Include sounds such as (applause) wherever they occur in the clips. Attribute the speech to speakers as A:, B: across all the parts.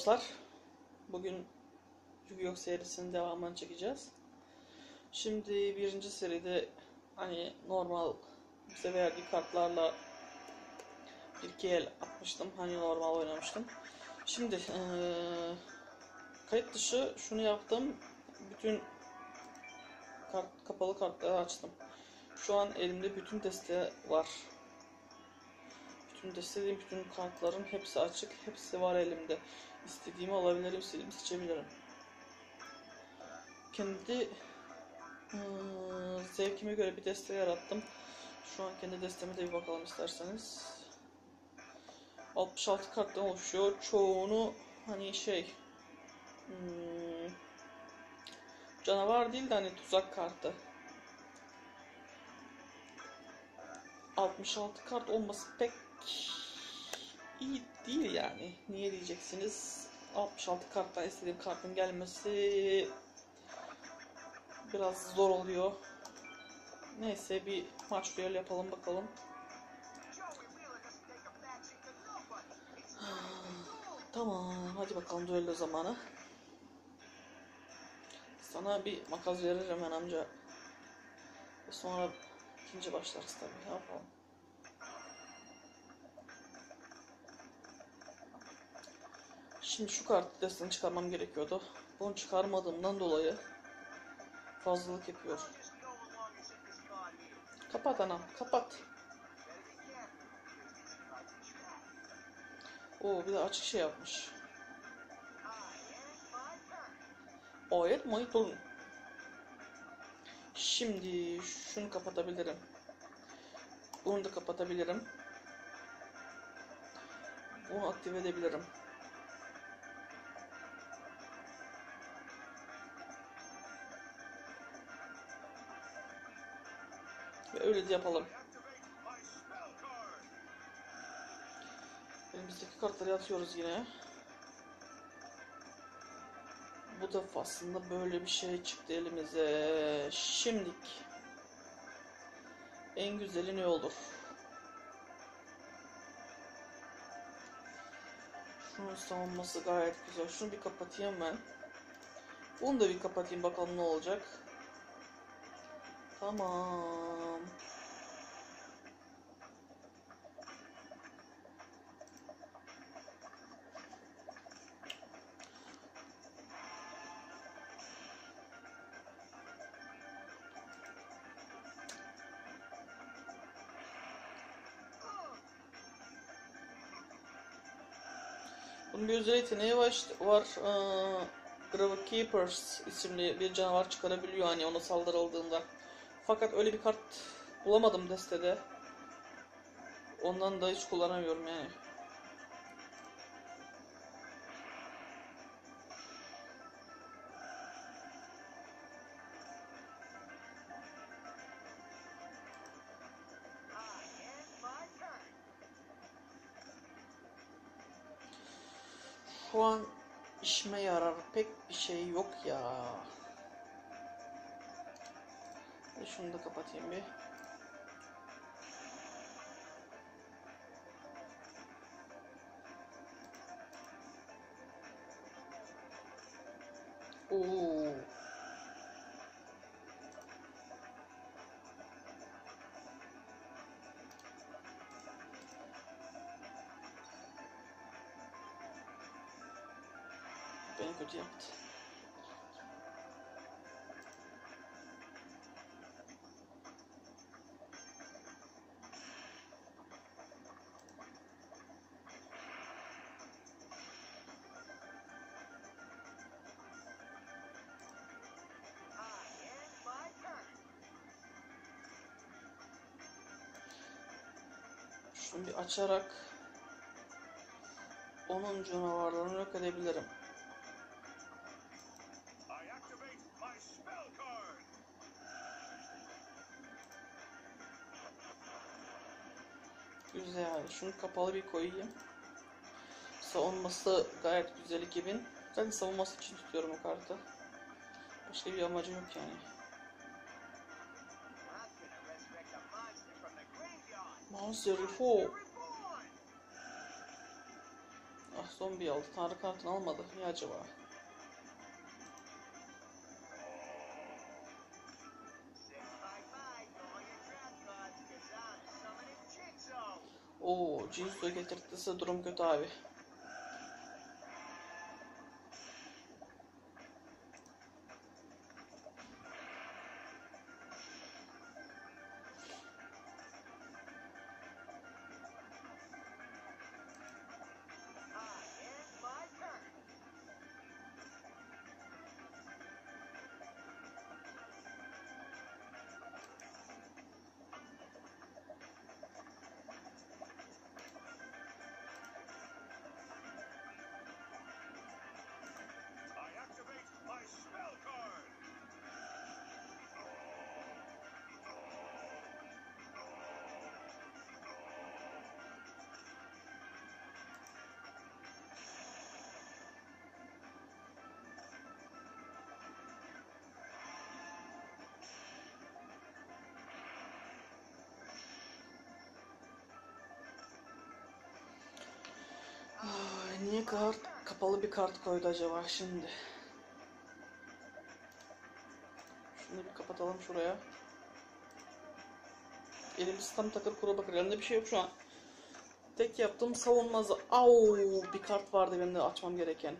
A: dostlar. Bugün Yu-Gi-Oh serisinin devamını çekeceğiz. Şimdi birinci seride hani normal bize verdiği kartlarla bir iki el atmıştım. Hani normal oynamıştım. Şimdi eee, kayıt dışı şunu yaptım. Bütün kart, kapalı kartları açtım. Şu an elimde bütün deste var. Bütün destediğim bütün kartların hepsi açık. Hepsi var elimde. İstediğimi alabilirim, istediğimi seçebilirim. Kendi hmm, zevkime göre bir deste yarattım. Şu an kendi desteme de bir bakalım isterseniz. 66 karttan oluşuyor. Çoğunu hani şey hmm, canavar değil de hani tuzak kartı. 66 kart olması pek iyi değil yani. Niye diyeceksiniz? 66 karttan istediğim kartın gelmesi biraz zor oluyor. Neyse bir maç duel yapalım bakalım. (sighs) Tamam hadi bakalım duello zamanı. Sana bir makas veririm hemen amca. Sonra ikinci başlarız tabii. Ne yapalım? Şimdi şu kart desteni çıkarmam gerekiyordu. Bunu çıkarmadığımdan dolayı fazlalık yapıyor. Kapat anam, kapat. Oo bir de açık şey yapmış. Ayet Mayton. Şimdi şunu kapatabilirim. Bunu da kapatabilirim. Bunu aktive edebilirim. Öyle de yapalım. Elimizdeki kartları atıyoruz yine. Bu defasında böyle bir şey çıktı elimize. Şimdik. En güzeli ne olur? Şunun savunması gayet güzel. Şunu bir kapatayım ben. Bunu da bir kapatayım bakalım ne olacak. Tamam. Bunun bir özel yeteneği var. var. Ee, Grave Keepers isimli bir canavar çıkarabiliyor hani ona saldırıldığında. Fakat öyle bir kart bulamadım destede. Ondan da hiç kullanamıyorum yani. Şu an işime yarar pek bir şey yok ya. E da kapatayım bir. Şunu bir açarak onun canavarlarını yok edebilirim. Güzel. Şunu kapalı bir koyayım. Savunması gayet güzel 2000. Zaten savunması için tutuyorum o kartı. Başka bir amacım yok yani. Reform.
B: Reborn.
A: Ah zombi aldı. Tanrı kartını almadı. Niye acaba? Oo, Jinsu getirtisi durum kötü abi. Niye kart kapalı bir kart koydu acaba şimdi? Şunu bir kapatalım şuraya. Elimiz tam takır kura bakır. Elimde bir şey yok şu an. Tek yaptığım savunmaz. Au bir kart vardı benim de açmam gereken.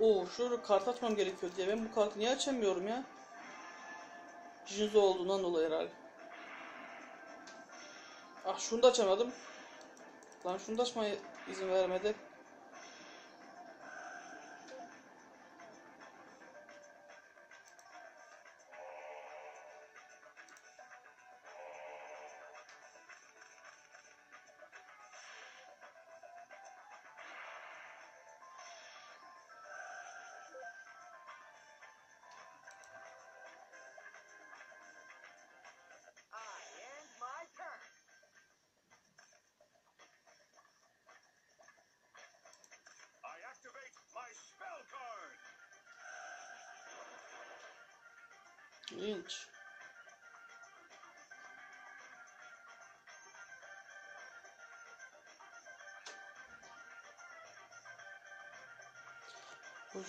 A: Oo şu kart açmam gerekiyor diye. Ben bu kartı niye açamıyorum ya? Jinzo olduğundan dolayı herhalde. Ah şunu da açamadım. Lan şunu da açmaya izin vermedi. İlginç.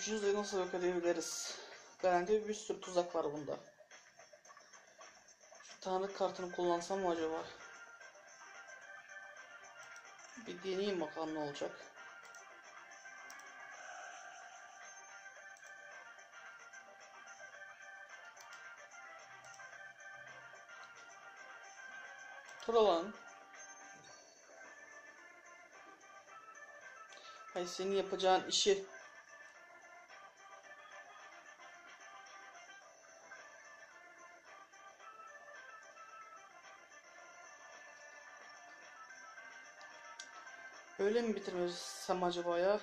A: Jinzo'yu nasıl yok edebiliriz? Garanti bir sürü tuzak var bunda. Şu tanrı kartını kullansam mı acaba? Bir deneyeyim bakalım ne olacak. Turalan. Hay senin yapacağın işi. Öyle mi bitirmesem acaba ya?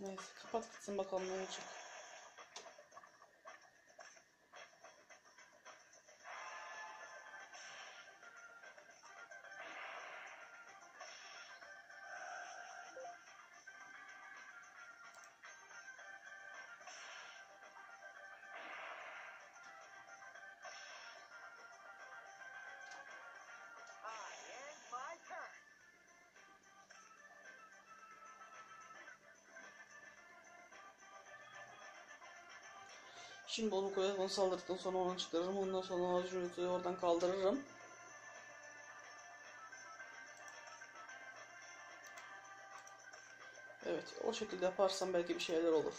A: Neyse kapat gitsin bakalım ne olacak. Şimdi onu koyarım, onu saldırdıktan sonra onu çıkarırım. Ondan sonra Juliet'i oradan kaldırırım. Evet, o şekilde yaparsam belki bir şeyler olur.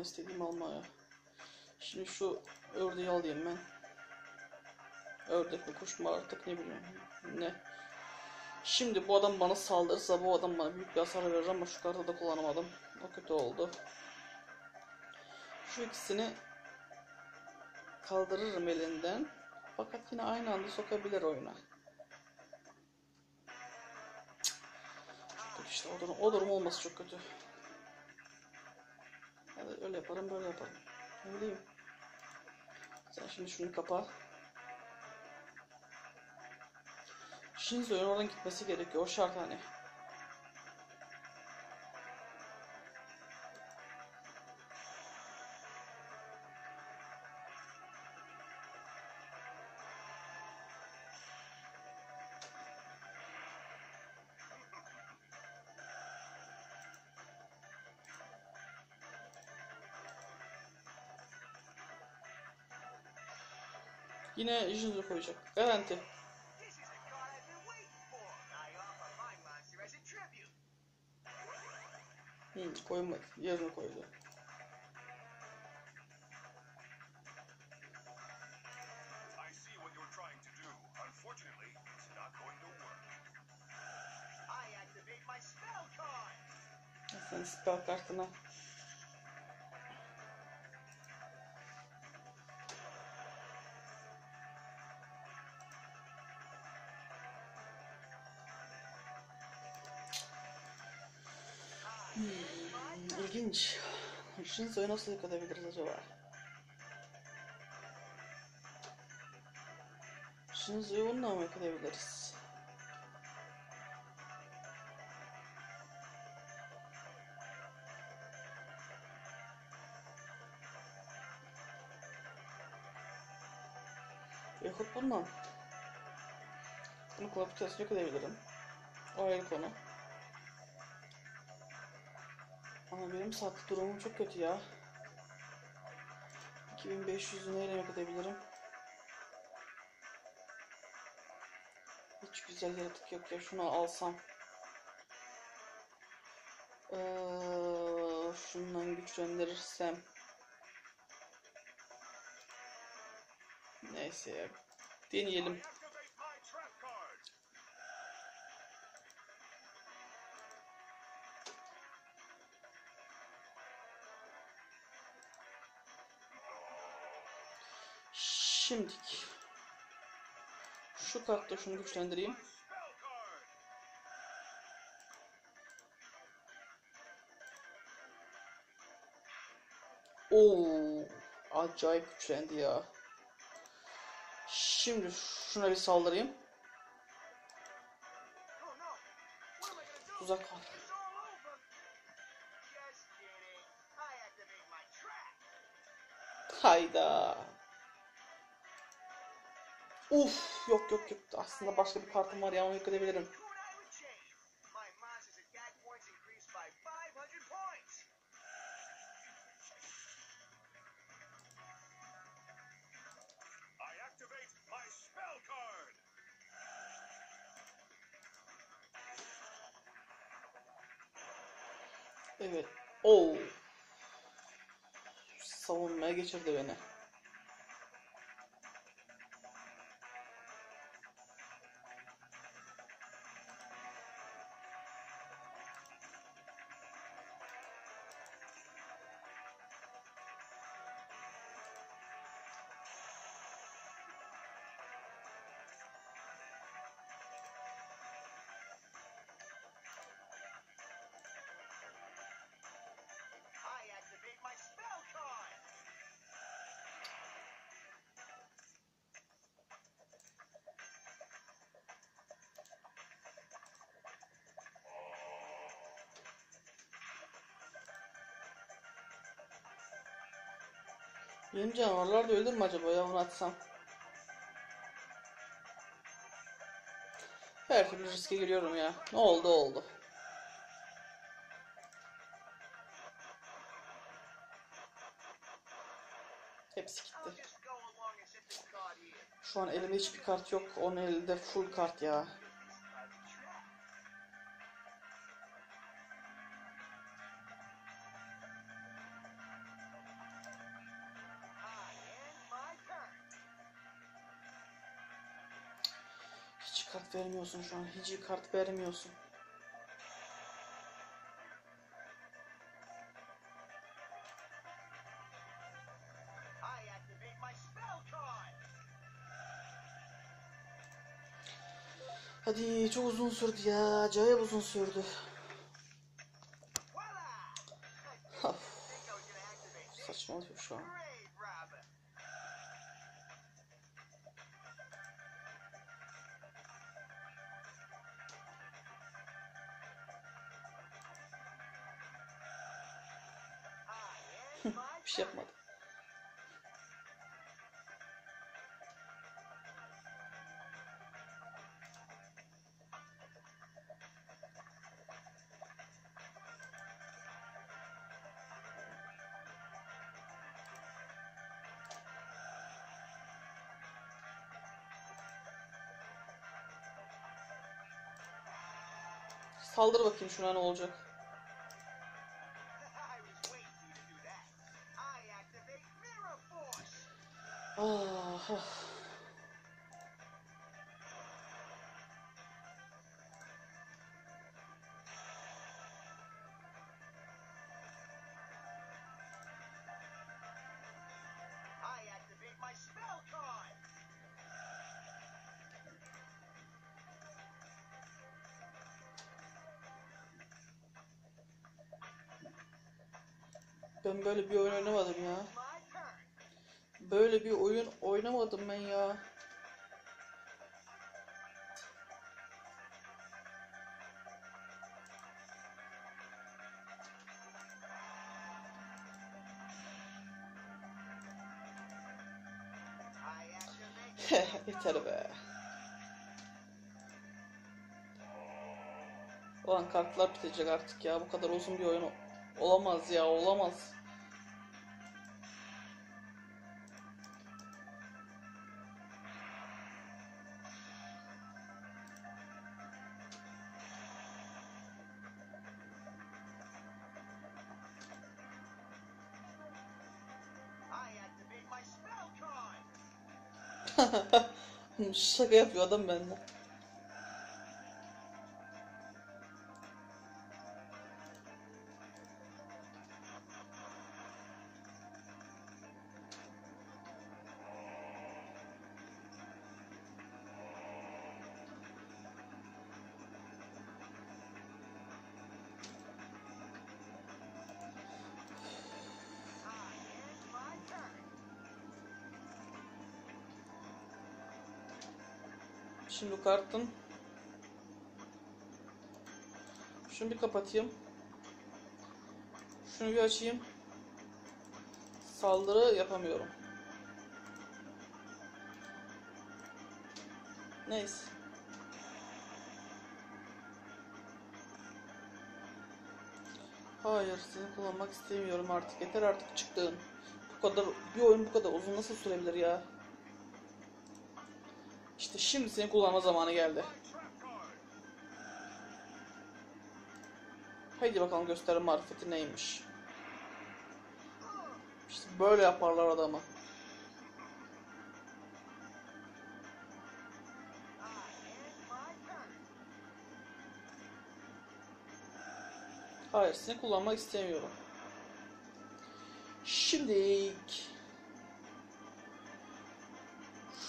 A: Bana istediğim almaya. Şimdi şu ördeği alayım ben. Ördek mi kuş mu artık ne bileyim. Ne. Şimdi bu adam bana saldırırsa bu adam bana büyük bir hasar verir ama şu kartı da kullanamadım. O kötü oldu. Şu ikisini kaldırırım elinden. Fakat yine aynı anda sokabilir oyuna. Çok kötü işte o durum, o durum olması çok kötü. Da öyle yaparım böyle yaparım. Ne bileyim. Sen şimdi şunu kapa. Shinzo'nun oradan gitmesi gerekiyor. O şart hani. Yine Shinzo koyacak. Garanti.
B: This is the card
A: ilginç. Shinzo'yu nasıl yakalayabiliriz acaba? Shinzo'yu bununla mı yakalayabiliriz? Yahut bundan. Bunu kulaklıktasını yok edebilirim. O ayrı konu. Ama benim sağlık durumum çok kötü ya. 2500'ü neyle yok edebilirim? Hiç güzel yaratık yok ya. Şunu alsam. Ee, şundan güçlendirirsem. Neyse ya. Deneyelim. Şimdik. Şu kartla şunu güçlendireyim. Oo, acayip güçlendi ya. Şimdi şuna bir saldırayım.
B: Oh no! What
A: Uf, yok yok yok. Aslında başka bir kartım var ya onu yıkayabilirim.
B: Kunai with chain. My monster's attack points increased by 500 points.
C: I activate my spell card.
A: Evet. Oo. Savunmaya geçirdi beni. Benim canavarlar da ölür mü acaba ya bunu atsam? Her türlü riske giriyorum ya. Ne oldu oldu. Hepsi gitti. Şu an elimde hiçbir kart yok. Onun elinde full kart ya. Vermiyorsun şu an. Hiç kart vermiyorsun. Hadi çok uzun sürdü ya. Acayip uzun sürdü. Saldır bakayım şuna ne olacak. Ben böyle bir oyun oynamadım ya. Böyle bir oyun oynamadım ben ya. (laughs) Yeter be. Ulan kartlar bitecek artık ya. Bu kadar uzun bir oyun olamaz ya. Olamaz. Şaka yapıyor adam benden.
B: I
A: Şimdi kartın Şunu bir kapatayım. Şunu bir açayım. Saldırı yapamıyorum. Neyse. Hayır, seni kullanmak istemiyorum artık. Yeter artık çıktığın. Bu kadar bir oyun bu kadar uzun nasıl sürebilir ya? İşte şimdi seni kullanma zamanı geldi. Haydi bakalım gösterin marifeti neymiş. İşte böyle yaparlar adamı. Hayır, seni kullanmak istemiyorum. Şimdi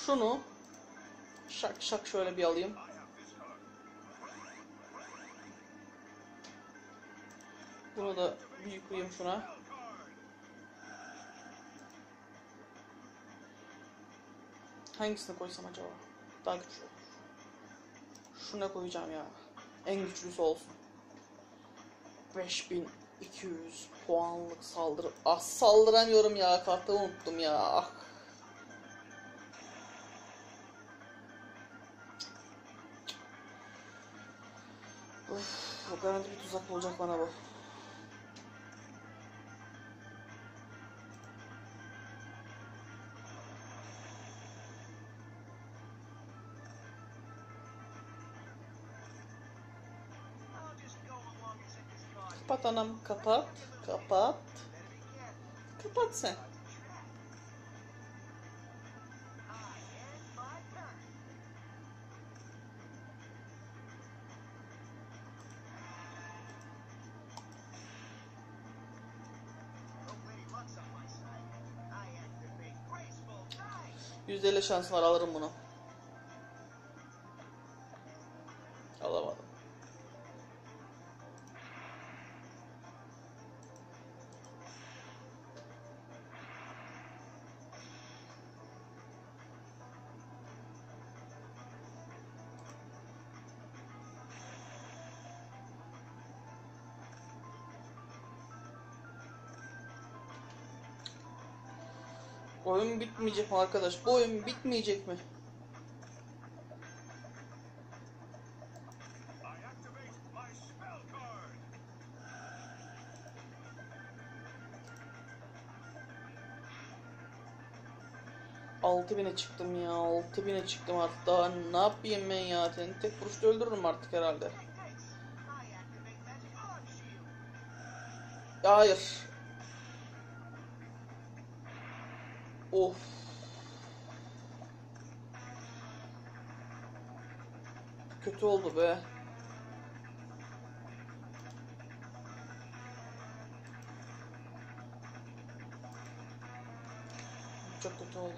A: şunu şak şak şöyle bir alayım. Bunu da bir yıkayayım şuna. Hangisini koysam acaba? Daha güçlü olur. Şuna koyacağım ya. En güçlüsü olsun. 5200 puanlık saldırı. Ah saldıramıyorum ya. Kartı unuttum ya. Ah. Garanti bir tuzak olacak bana bu. Kapat anam kapat. Kapat. Kapat sen. %50 şans var alırım bunu. Oyun bitmeyecek mi arkadaş? Bu oyun bitmeyecek mi? Altı bine çıktım ya. Altı bine çıktım artık. Daha ne yapayım ben ya? Seni tek vuruşta öldürürüm artık herhalde. Hayır. Of. Kötü oldu be. Çok kötü oldu.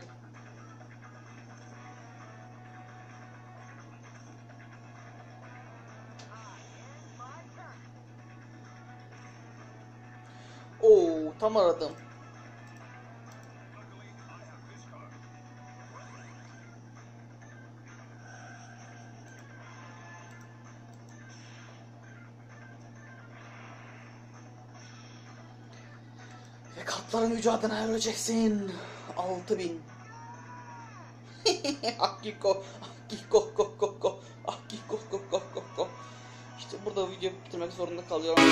A: Oo, tam aradım. Ve katların mücadelene öleceksin. 6000. Akiko, Akiko, ko, ko, ko, Akiko, ko, ko, ko, ko. İşte burada video bitirmek zorunda kalıyorum.